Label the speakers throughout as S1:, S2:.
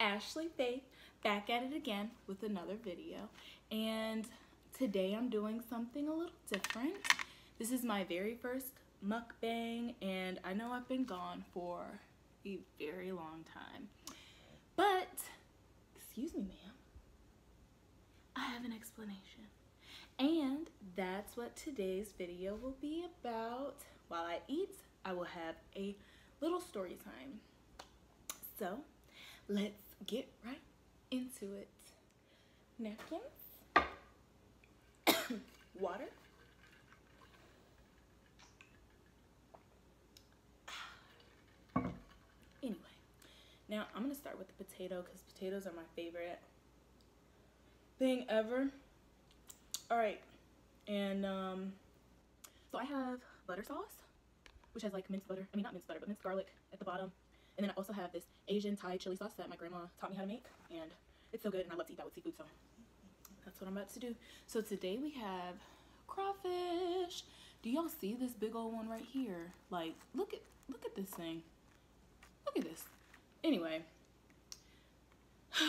S1: Ashlee Faith, back at it again with another video. And today I'm doing something a little different. This is my very first mukbang, and I know I've been gone for a very long time. But, excuse me, ma'am, I have an explanation. And that's what today's video will be about. While I eat, I will have a little story time. So let's get right into it. Napkins, water, anyway, now I'm gonna start with the potato because potatoes are my favorite thing ever. All right, and um, so I have butter sauce which has like minced butter. I mean, not minced butter, but minced garlic at the bottom. And then I also have this Asian Thai chili sauce that my grandma taught me how to make. And it's so good, and I love to eat that with seafood, so that's what I'm about to do. So today we have crawfish. Do y'all see this big old one right here? Like, look at look at this thing. Look at this. Anyway,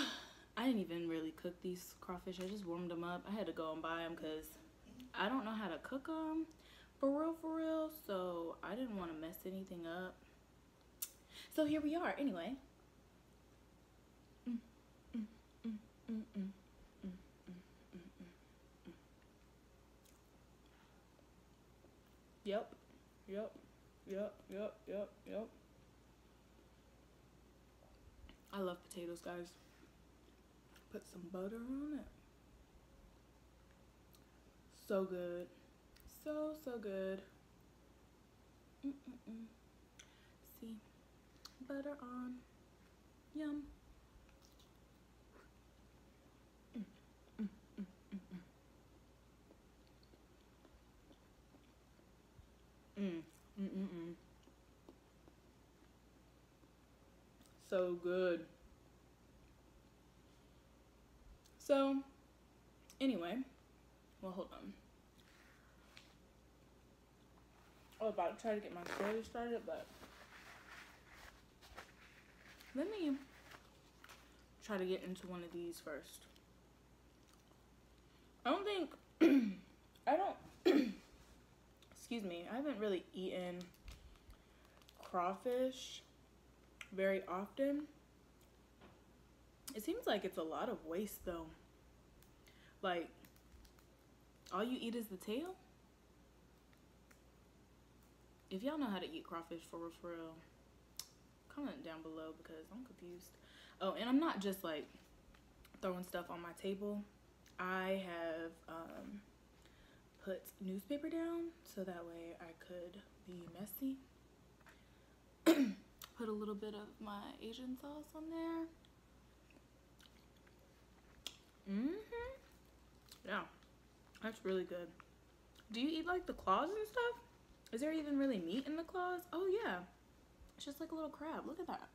S1: I didn't even really cook these crawfish. I just warmed them up. I had to go and buy them because I don't know how to cook them for real for real so i didn't want to mess anything up so here we are anyway. Mm. Mm. Mm. Yep. Yep. Yep. Yep. Yep. Yep. I love potatoes guys. Put some butter on it. So good. So, so good. Mm -mm -mm. See, butter on. Yum. Mm, mm, mm, mm. So good. So, anyway, well, hold on. I was about to try to get my story started, but let me try to get into one of these first. I don't think, I don't, excuse me, I haven't really eaten crawfish very often. It seems like it's a lot of waste though. Like, all you eat is the tail? if y'all know how to eat crawfish for real, for real, comment down below because I'm confused. Oh, and I'm not just like throwing stuff on my table. I have um, put newspaper down so that way I could be messy. put a little bit of my Asian sauce on there. Mm-hmm. Yeah, that's really good. Do you eat like the claws and stuff? Is there even really meat in the claws? Oh yeah. It's just like a little crab. Look at that.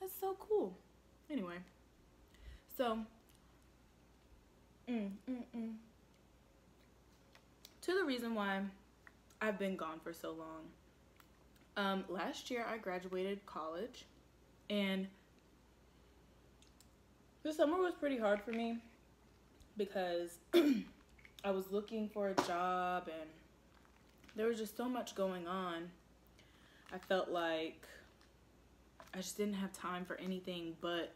S1: That's so cool. Anyway. So. Mm, mm, mm. To the reason why I've been gone for so long. Um, last year I graduated college and the summer was pretty hard for me because I was looking for a job and there was just so much going on. I felt like I just didn't have time for anything but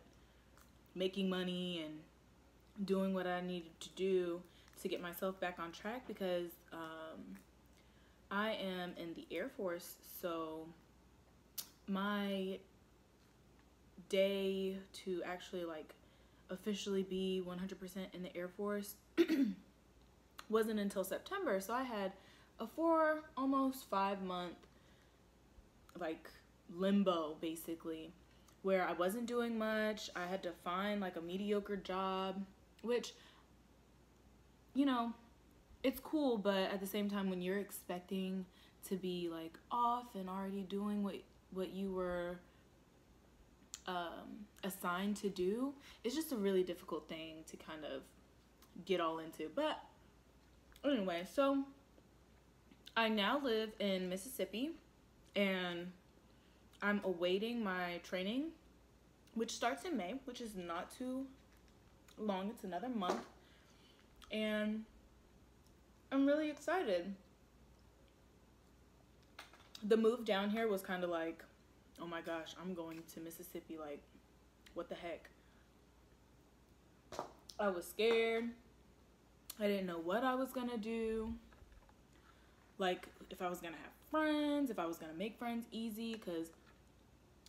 S1: making money and doing what I needed to do to get myself back on track because um, I am in the Air Force. So my day to actually like officially be 100% in the Air Force wasn't until September. So I had a four, almost five month like limbo basically where I wasn't doing much. I had to find like a mediocre job, which, you know, it's cool, but at the same time, when you're expecting to be like off and already doing what what you were um, assigned to do, it's just a really difficult thing to kind of get all into. But anyway, so I now live in Mississippi and I'm awaiting my training, which starts in May, which is not too long. It's another month. And I'm really excited. The move down here was kind of like, oh my gosh, I'm going to Mississippi. Like, what the heck? I was scared. I didn't know what I was going to do. Like, if I was going to have friends, if I was going to make friends easy, because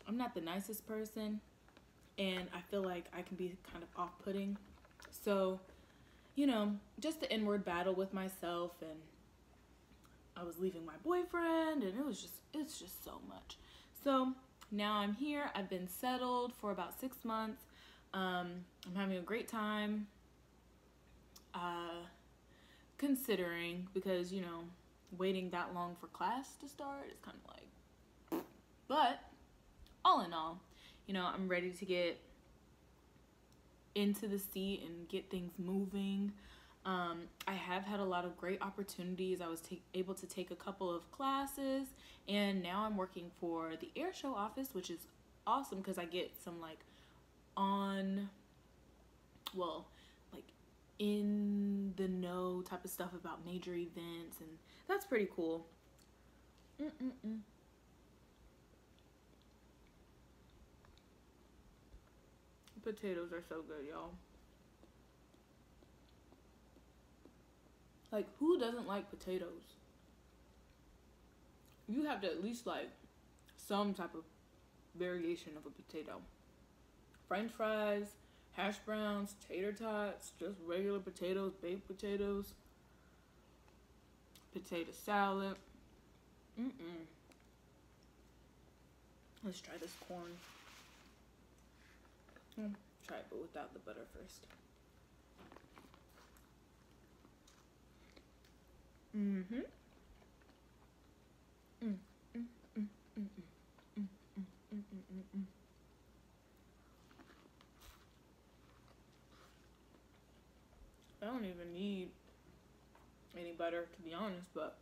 S1: I'm not the nicest person. And I feel like I can be kind of off putting. So, you know, just the inward battle with myself and I was leaving my boyfriend and it was just it's just so much. So now I'm here. I've been settled for about six months. Um, I'm having a great time. Uh, considering because you know waiting that long for class to start is kind of like but all in all you know i'm ready to get into the seat and get things moving. Um, I have had a lot of great opportunities. I was able to take a couple of classes, and now I'm working for the air show office, which is awesome because I get some like on, well, in the know type of stuff about major events, and that's pretty cool. Mm-mm-mm. Potatoes are so good, y'all. Like, who doesn't like potatoes? You have to at least like some type of variation of a potato. French fries, hash browns, tater tots, just regular potatoes, baked potatoes, potato salad. Mm-mm. Let's try this corn. Mm, try it, but without the butter first. Mm-hmm. Any butter to be honest, but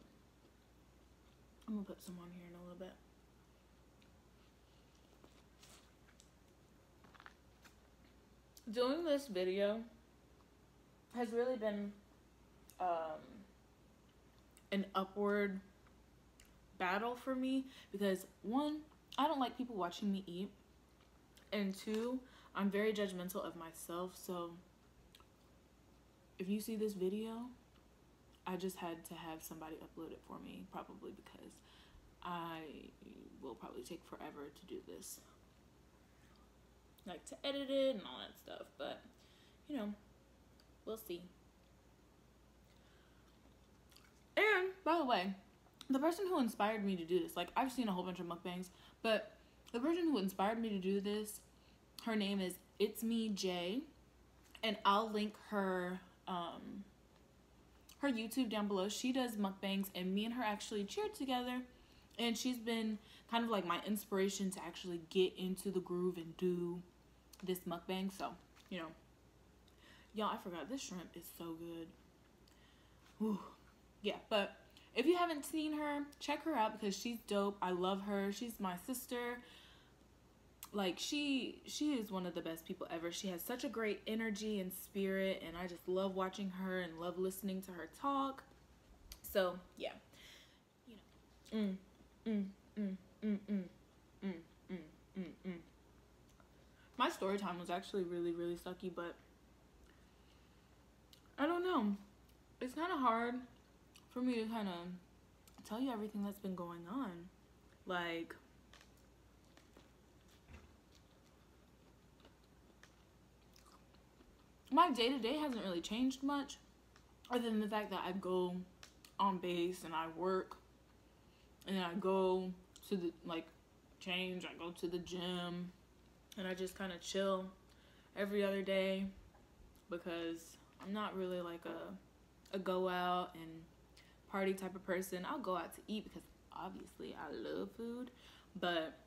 S1: I'm gonna put some on here in a little bit. doing this video has really been um, an upward battle for me because one, I don't like people watching me eat, and two, I'm very judgmental of myself. So if you see this video, I just had to have somebody upload it for me, probably because I will probably take forever to do this like to edit it and all that stuff. But you know, we'll see. And by the way, the person who inspired me to do this, like I've seen a whole bunch of mukbangs, but the person who inspired me to do this, her name is Its Mee J, and I'll link her um her YouTube down below. She does mukbangs, and me and her actually cheered together, and she's been kind of like my inspiration to actually get into the groove and do this mukbang. So, you know, y'all, I forgot this shrimp is so good. Whew. Yeah, but if you haven't seen her, check her out because she's dope. I love her. She's my sister. Like she she is one of the best people ever. She has such a great energy and spirit and I just love watching her and love listening to her talk. So, yeah. You know. Mm, mm, mm, mm, mm, mm, mm, mm, mm my story time was actually really, really sucky, but I don't know. It's kind of hard for me to kind of tell you everything that's been going on. Like, my day to day hasn't really changed much, other than the fact that I go on base and I work, and then I go to the like change. I go to the gym and I just kind of chill every other day because I'm not really like a a go out and party type of person. I'll go out to eat because obviously I love food, but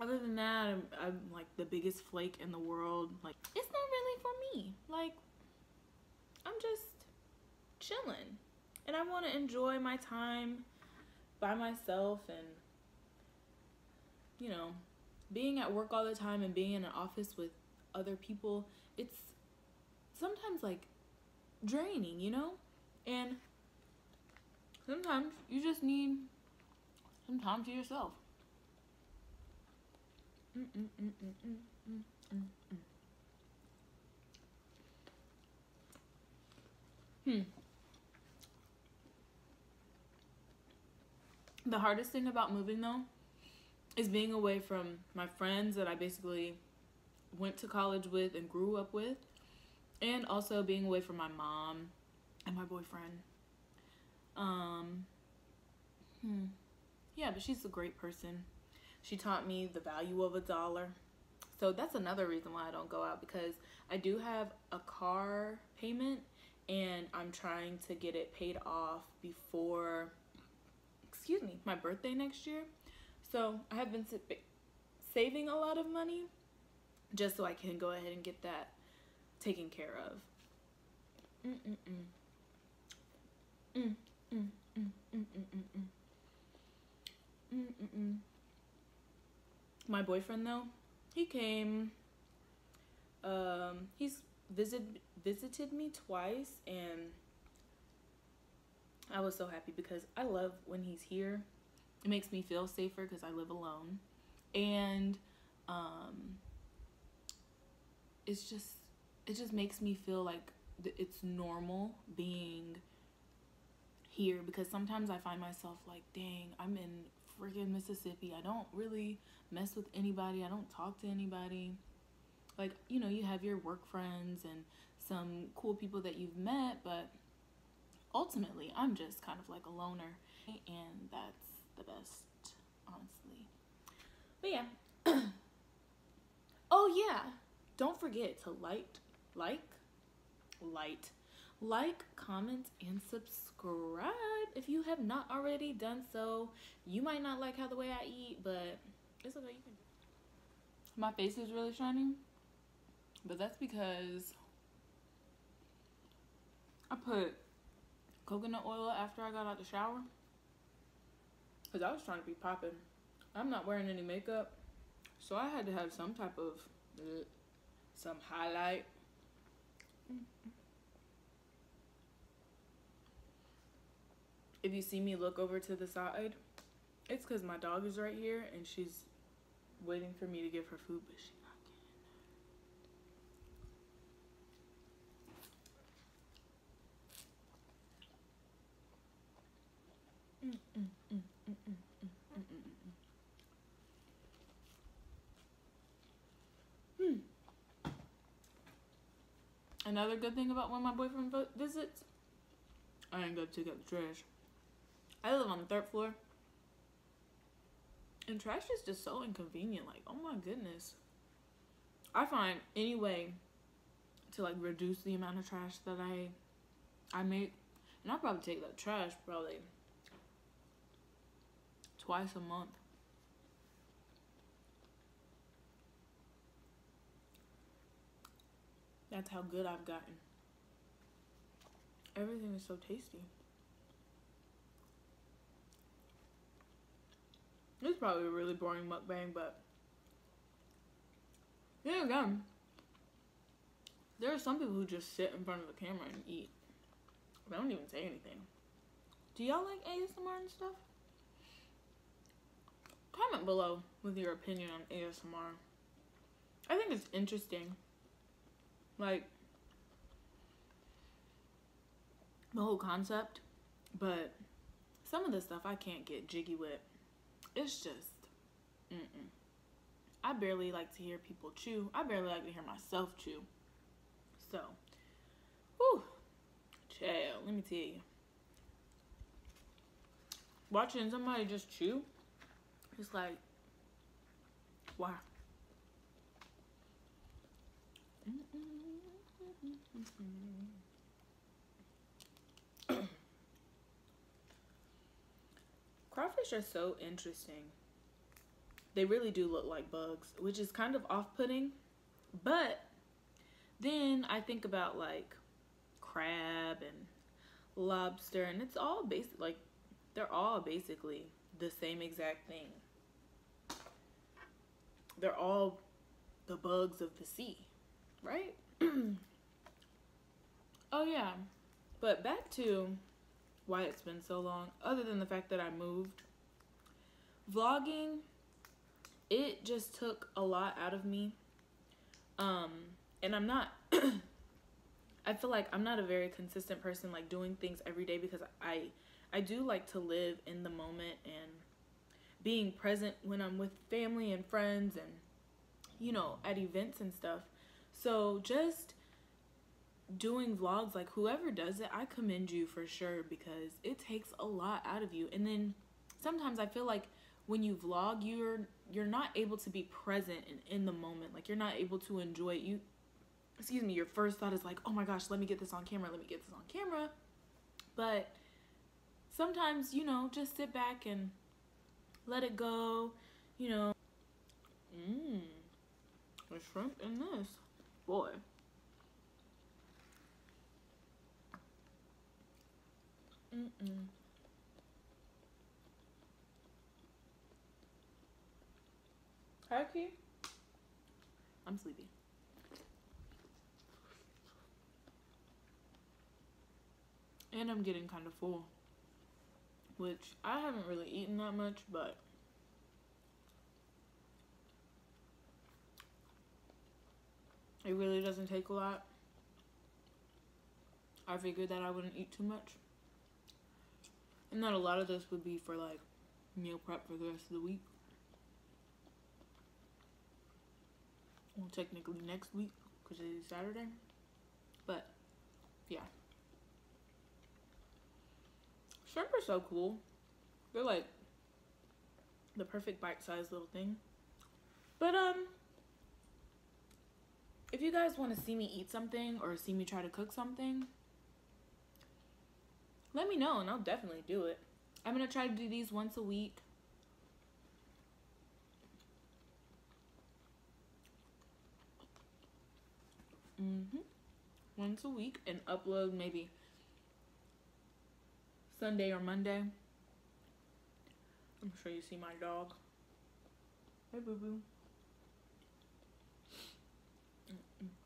S1: other than that, I'm, I'm like the biggest flake in the world. Like it's not really for me. Like I'm just chilling, and I want to enjoy my time by myself and you know, being at work all the time and being in an office with other people, it's sometimes like draining, you know? And sometimes you just need some time to yourself. Mm -mm -mm hmm. The hardest thing about moving though is being away from my friends that I basically went to college with and grew up with and also being away from my mom and my boyfriend. Um hmm. Yeah, but she's a great person. She taught me the value of a dollar. So that's another reason why I don't go out because I do have a car payment and I'm trying to get it paid off before excuse me, my birthday next year. So I have been saving a lot of money just so I can go ahead and get that taken care of. Mm -mm -mm. Mm, mm, mm, mm, mm, mm, mm. Mm, mm, mm. My boyfriend though, he came. Um, he's visit visited me twice, and I was so happy because I love when he's here. It makes me feel safer because I live alone, and um, it's just it just makes me feel like it's normal being here because sometimes I find myself like, dang, I'm in freaking Mississippi. I don't really mess with anybody. I don't talk to anybody. Like, you know, you have your work friends and some cool people that you've met, but ultimately, I'm just kind of like a loner. And that's the best, honestly. But yeah. oh, yeah. Don't forget to like, like, like, like, comment, and subscribe if you have not already done so. You might not like how the way I eat, but it's okay. You can. My face is really shining, but that's because I put coconut oil after I got out the shower. Because I was trying to be popping. I'm not wearing any makeup. So I had to have some type of, uh, some highlight. If you see me look over to the side, it's because my dog is right here and she's waiting for me to give her food, but she's not getting mm, mm, mm, Hmm. Another good thing about when my boyfriend visits, I ain't got to take out the trash. I live on the third floor. And trash is just so inconvenient. Like, oh my goodness. I find any way to like reduce the amount of trash that I I make. And I'll probably take that trash probably twice a month. That's how good I've gotten. Everything is so tasty. It's probably a really boring mukbang, but yeah, again, there are some people who just sit in front of the camera and eat. They don't even say anything. Do y'all like ASMR and stuff? Comment below with your opinion on ASMR. I think it's interesting. Like, the whole concept, but some of the stuff I can't get jiggy with it's just, mm-mm. I barely like to hear people chew. I barely like to hear myself chew. So, whew, chill, let me tell you. Watching somebody just chew, it's like, wow. Crawfish are so interesting. They really do look like bugs, which is kind of off-putting. But then I think about like crab and lobster and it's all basic like they're all basically the same exact thing. they're all the bugs of the sea, right? oh yeah. But back to why it's been so long, other than the fact that I moved. Vlogging, it just took a lot out of me. Um, and I'm not I feel like I'm not a very consistent person like doing things every day because I I do like to live in the moment and being present when I'm with family and friends and you know at events and stuff. So just doing vlogs like whoever does it, I commend you for sure because it takes a lot out of you. And then sometimes I feel like when you vlog, you're you're not able to be present and in the moment. Like you're not able to enjoy it. You excuse me, your first thought is like, oh my gosh, let me get this on camera, let me get this on camera. But sometimes, you know, just sit back and let it go, you know. Mmm, the shrimp in this, boy. Mm-mm. Hi, Key. I'm sleepy. And I'm getting kind of full. Which I haven't really eaten that much, but it really doesn't take a lot. I figured that I wouldn't eat too much. And that a lot of this would be for like meal prep for the rest of the week. Well, technically next week because it is Saturday. But yeah. Shrimp are so cool. They're like the perfect bite-sized little thing. But um if you guys want to see me eat something or see me try to cook something, let me know and I'll definitely do it. I'm going to try to do these once a week. Mm-hmm. Once a week and upload maybe Sunday or Monday. I'm sure you see my dog. Hey, boo boo.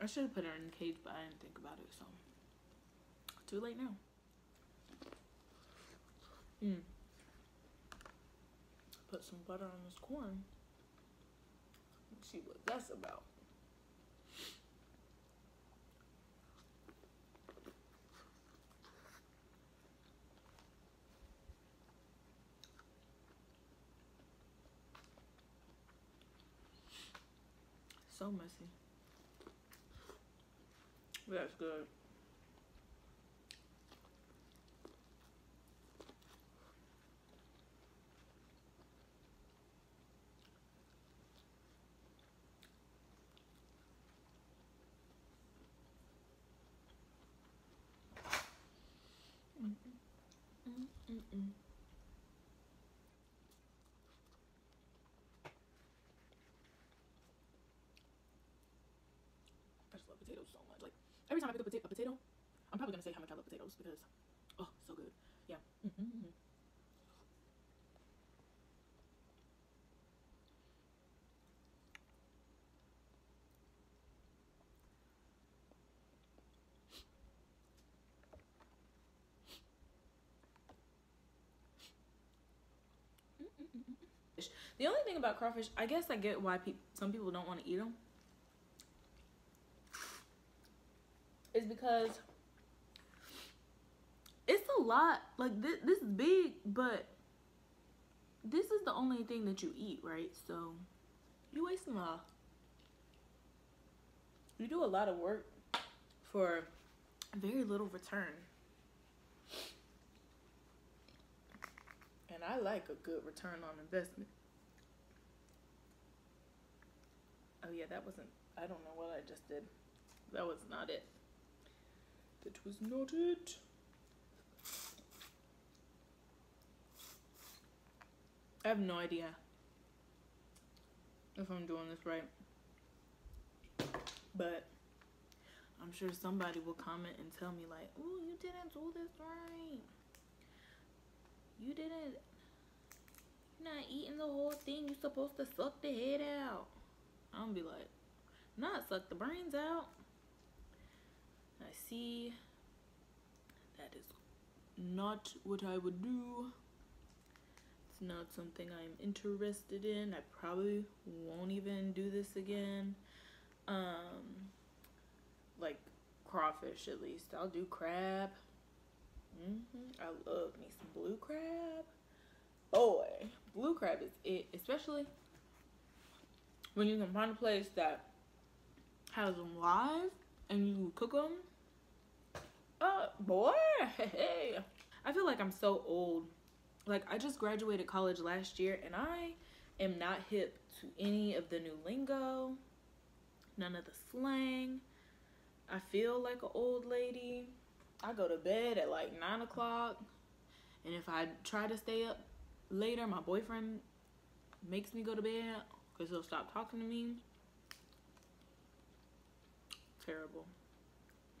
S1: I should have put her in the cage, but I didn't think about it, so too late now. Mm. Put some butter on this corn. Let's see what that's about. So messy. That's good. Mm-mm. I just love potatoes so much. Like every time I pick up a, a potato, I'm probably gonna say how much I love potatoes because oh, so good. Yeah. Mm -hmm. The only thing about crawfish, I guess I get why pe some people don't want to eat them. Is because it's a lot. Like this, this is big, but this is the only thing that you eat, right? So you waste a lot. Uh, you do a lot of work for very little return. And I like a good return on investment. Oh yeah, that wasn't, I don't know what I just did. That was not it. That was not it. I have no idea if I'm doing this right. But I'm sure somebody will comment and tell me like, oh, you didn't do this right. You didn't, you're not eating the whole thing. You're supposed to suck the head out. I don't be like, not suck the brains out. I see that is not what I would do. It's not something I'm interested in. I probably won't even do this again. Um, like crawfish at least. I'll do crab. Mm hmm I love me some blue crab. Boy, blue crab is it, especially when you can find a place that has them live and you cook them. Uh, boy, hey. I feel like I'm so old. Like I just graduated college last year and I am not hip to any of the new lingo, none of the slang. I feel like an old lady. I go to bed at like nine o'clock. And if I try to stay up later, my boyfriend makes me go to bed because he'll stop talking to me. Terrible.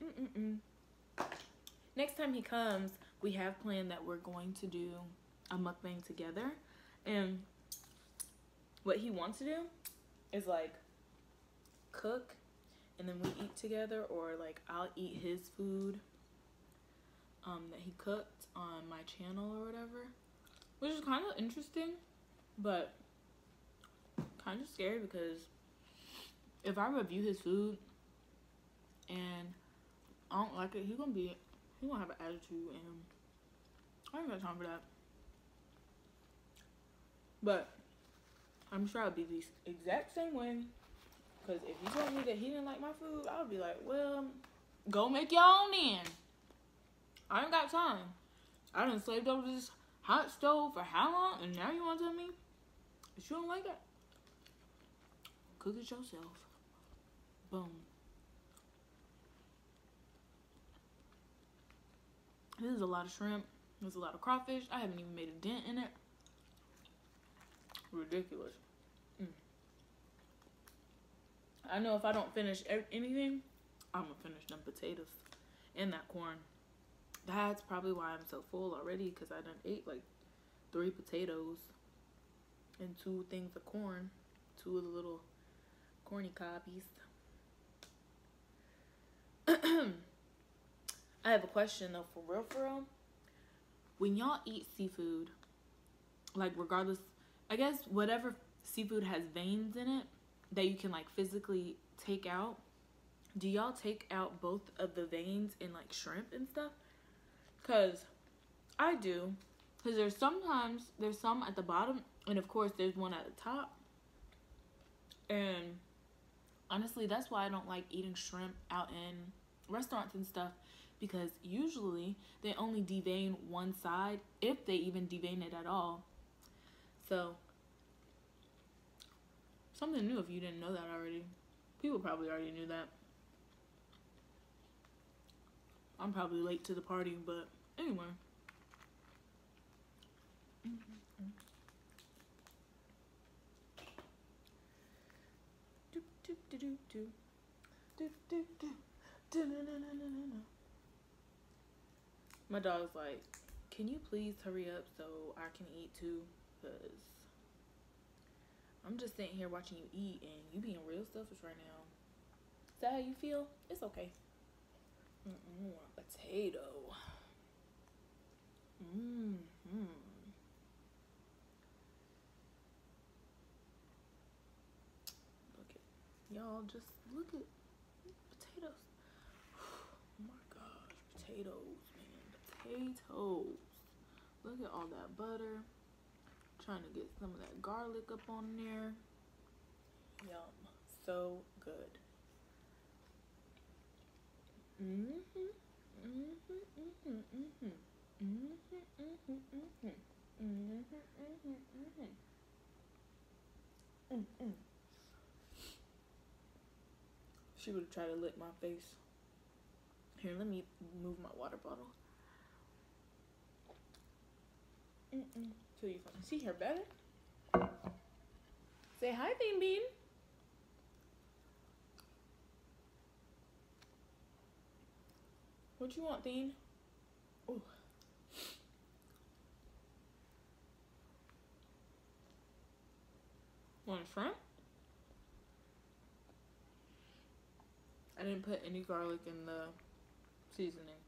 S1: Mm-mm-mm. Next time he comes, we have planned that we're going to do a mukbang together. And what he wants to do is like cook and then we eat together or like I'll eat his food um, that he cooked on my channel or whatever. Which is kind of interesting, but kind of scary because if I review his food and I don't like it, he gonna be he gonna have an attitude and I ain't got time for that. But I'm sure I'll be the exact same way. Cause if he told me that he didn't like my food, I would be like, well, go make your own then. I ain't got time. I done slaved over this hot stove for how long, and now you want to tell me that you don't like it? Cook it yourself. Boom. This is a lot of shrimp. There's a lot of crawfish. I haven't even made a dent in it. Ridiculous. Mm. I know if I don't finish anything, I'm gonna finish them potatoes and that corn. That's probably why I'm so full already because I done ate like three potatoes and two things of corn. Two of the little corny copies. I have a question though, for real, for real. When y'all eat seafood, like regardless, I guess whatever seafood has veins in it that you can like physically take out, do y'all take out both of the veins in like shrimp and stuff? Cause I do. Cause there's sometimes there's some at the bottom, and of course there's one at the top. And honestly, that's why I don't like eating shrimp out in restaurants and stuff because usually they only devein one side if they even devein it at all. So something new if you didn't know that already. People probably already knew that. I'm probably late to the party, but anyway. My dog's like, can you please hurry up so I can eat too? Because I'm just sitting here watching you eat and you being real selfish right now. Is that how you feel? It's okay. Mm -mm, potato. Mmm. -hmm. Look at y'all. Just look at potatoes. Oh my gosh, potatoes, potatoes. Look at all that butter. Trying to get some of that garlic up on there. Yum. So good. Mm-hmm. Mm-hmm. Mm-hmm. Mm-hmm. Mm-hmm. Mm-hmm. Mm-hmm. Mm-hmm. Mm-hmm. Mm-hmm. She would have tried to lick my face. Here, let me move my water bottle. Mm-mm. So you see her better. Say hi, Bean Bean. What you want, Dean? Oh. Want a shrimp?
S2: didn't put any garlic in the seasoning.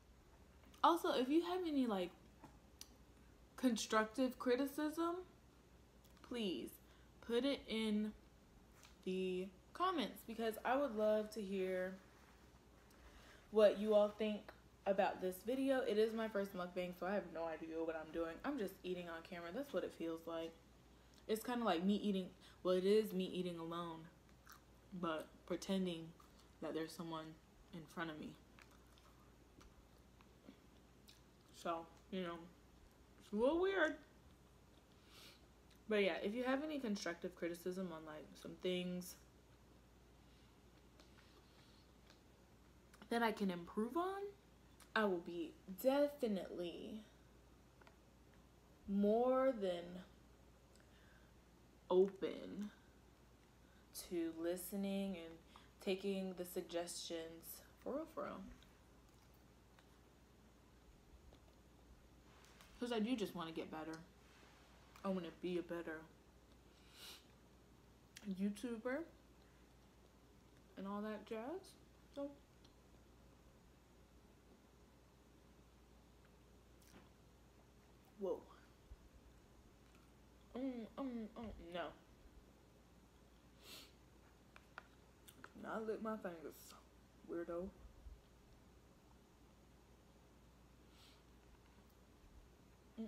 S1: Also, if you have any like constructive criticism, please put it in the comments because I would love to hear what you all think about this video. It is my first mukbang, so I have no idea what I'm doing. I'm just eating on camera. That's what it feels like. It's kind of like me eating, well, it is me eating alone, but pretending that there's someone in front of me. So, you know, it's a little weird. But yeah, if you have any constructive criticism on like some things that I can improve on, I will be definitely more than open to listening and taking the suggestions for real, for real. Because I do just want to get better. I want to be a better YouTuber and all that jazz. So, whoa. Mm, mm, mm, no. Not lick my fingers, weirdo. I'll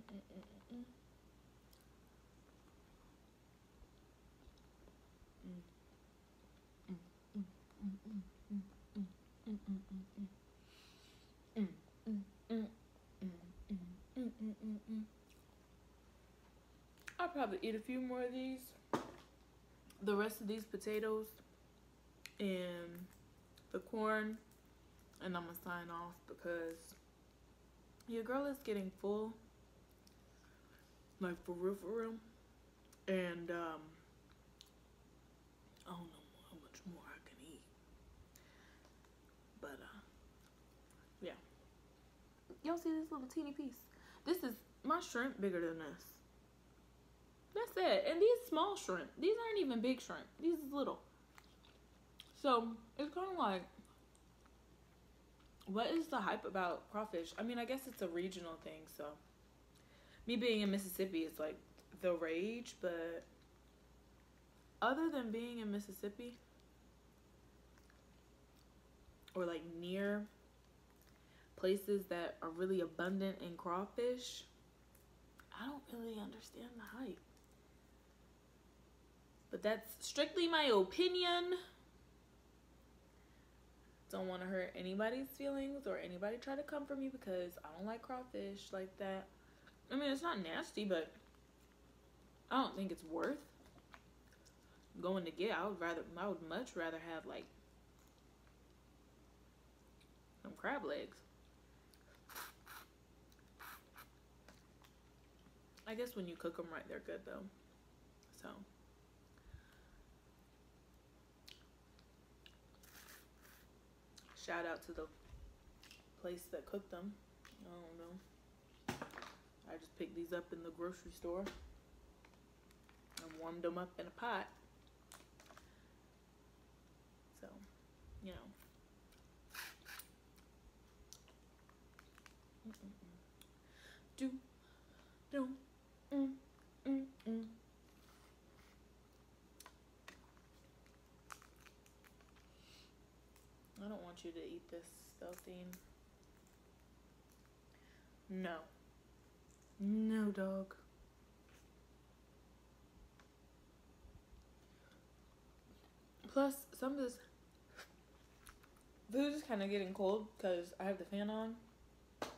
S1: probably eat a few more of these. The rest of these potatoes and the corn. And I'm going to sign off because your girl is getting full. Like for real, for real. And um, I don't know how much more I can eat. But uh, yeah. Y'all see this little teeny piece? This is my shrimp bigger than this. That's it. And these small shrimp, these aren't even big shrimp. These is little. So it's kind of like, what is the hype about crawfish? I mean, I guess it's a regional thing. So me being in Mississippi is like the rage, but other than being in Mississippi or like near places that are really abundant in crawfish, I don't really understand the hype. But that's strictly my opinion. Don't want to hurt anybody's feelings or anybody try to come for me because I don't like crawfish like that. I mean, it's not nasty, but I don't think it's worth going to get. I would rather, I would much rather have like some crab legs. I guess when you cook them right, they're good though. So. Shout out to the place that cooked them. I don't know. I just picked these up in the grocery store and warmed them up in a pot. So, you know. Do, do, mm, mm, mm. I don't want you to eat this, Delphine. No. No, dog. Plus, some of this food is kind of getting cold because I have the fan on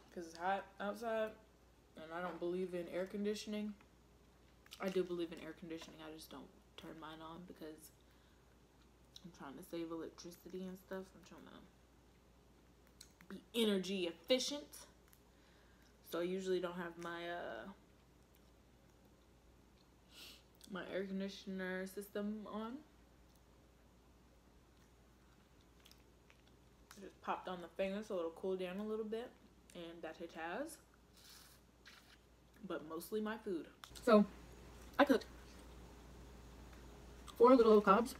S1: because it's hot outside and I don't believe in air conditioning. I do believe in air conditioning, I just don't turn mine on because I'm trying to save electricity and stuff. I'm trying to be energy efficient. So I usually don't have my uh my air conditioner system on. I just popped on the fan so it'll cool down a little bit and that it has. But mostly my food. So I cooked four little cobs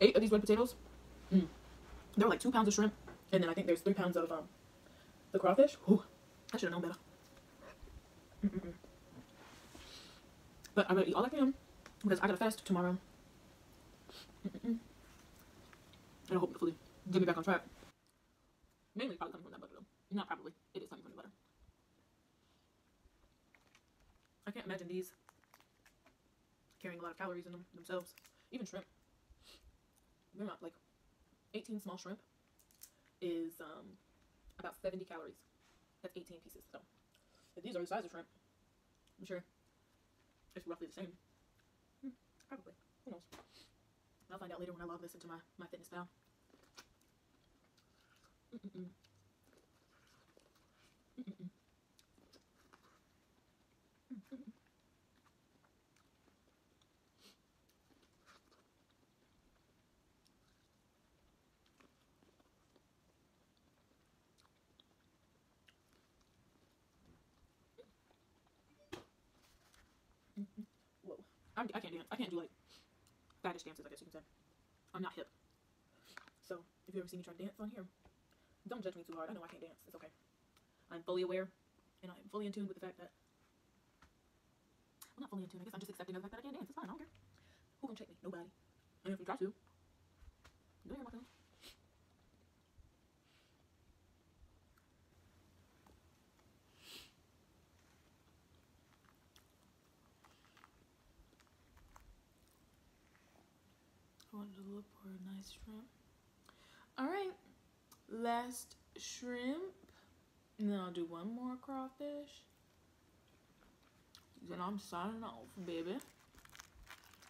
S1: eight of these red potatoes. Mm.
S2: There were like two pounds of shrimp, and then I think there's three pounds of um the crawfish. Ooh, I should have known better. Mm-mm-mm. But I'm gonna eat all I can because I gotta fast tomorrow. And hopefully get me back on track. Mainly probably coming from that butter though. Not probably. It is coming from the butter. I can't imagine these carrying a lot of calories in them themselves. Even shrimp. Not like 18 small shrimp is um, about 70 calories. That's 18 pieces. So if these are the size of shrimp, I'm sure it's roughly the same. Hmm, probably. Who knows? I'll find out later when I log this into my, MyFitnessPal. Mm-mm-mm. Mm-mm-mm. Mm-mm-mm. Whoa. I'm, I can't do like faddish dances, I guess you can say. I'm not hip. So if you ever see me try to dance on here, don't judge me too hard. I know I can't dance. It's okay. I'm fully aware and I'm fully in tune with the fact that I'm not fully in tune. I guess I'm just accepting the fact that I can't dance. It's fine. I don't care. Who can check me? Nobody. And if you try to, do hear my wanted to look for a nice shrimp. All right, last shrimp, and then I'll do one more crawfish. Then I'm signing off, baby.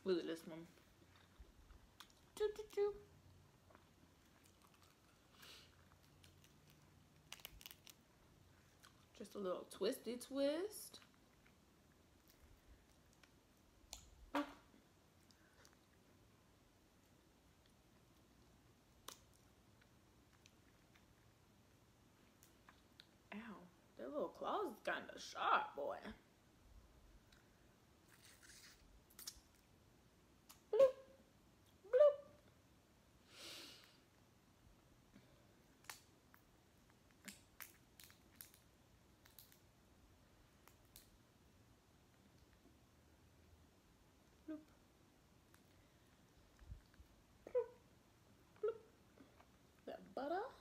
S2: Look at this one. Choo choo choo. Just a little twisty twist. Ow, that little claws kind of sharp, boy. Bloop, bloop. That butter.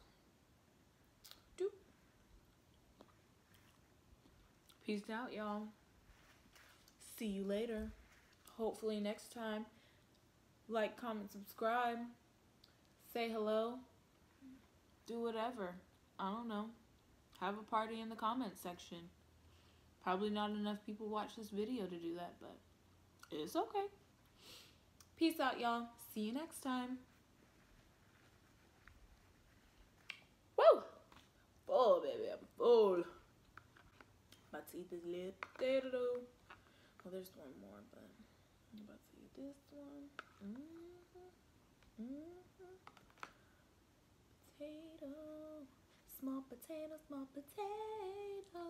S2: Peace out, y'all. See you later. Hopefully, next time. Like, comment, subscribe. Say hello. Do whatever. I don't know. Have a party in the comment section. Probably not enough people watch this video to do that, but it's okay. Peace out, y'all. See you next time. Woo! Full, baby. I'm full. To eat this little. Well, there's one more, but I'm about to eat this one. Mm-hmm. Mm-hmm. Potato. Small potato, small potato.